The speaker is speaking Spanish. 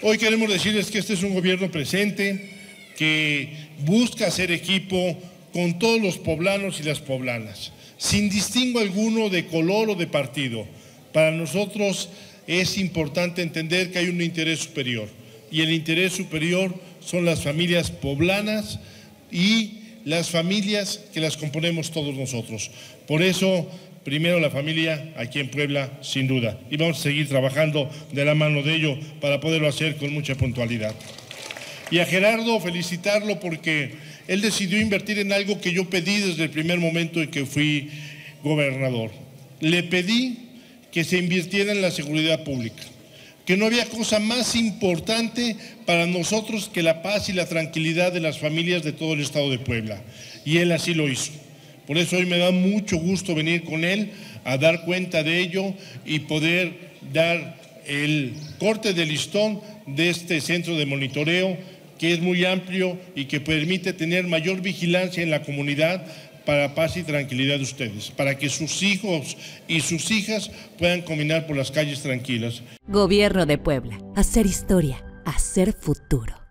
Hoy queremos decirles que este es un gobierno presente que busca hacer equipo con todos los poblanos y las poblanas, sin distingo alguno de color o de partido. Para nosotros es importante entender que hay un interés superior y el interés superior son las familias poblanas y las familias que las componemos todos nosotros. Por eso, primero la familia aquí en Puebla, sin duda. Y vamos a seguir trabajando de la mano de ello para poderlo hacer con mucha puntualidad. Y a Gerardo felicitarlo porque él decidió invertir en algo que yo pedí desde el primer momento en que fui gobernador. Le pedí que se invirtiera en la seguridad pública, que no había cosa más importante para nosotros que la paz y la tranquilidad de las familias de todo el estado de Puebla. Y él así lo hizo. Por eso hoy me da mucho gusto venir con él a dar cuenta de ello y poder dar el corte de listón de este centro de monitoreo que es muy amplio y que permite tener mayor vigilancia en la comunidad para paz y tranquilidad de ustedes, para que sus hijos y sus hijas puedan caminar por las calles tranquilas. Gobierno de Puebla. Hacer historia, hacer futuro.